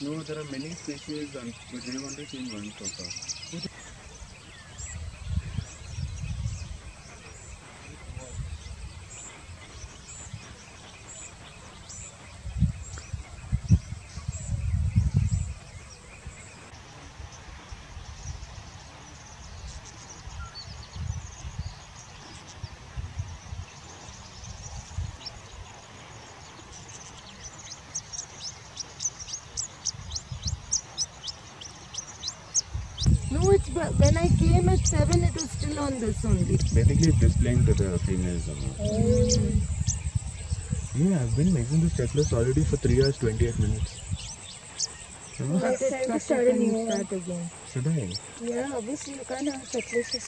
No, there are many species, and but we want to see one so far. No, but when I came at seven, it was still on this only. Basically, it's displaying to the females. amount. Oh. Yeah, I've been making this checklist already for 3 hours 28 minutes. But it's not started new start again. Should I? Yeah, obviously you can't have checklists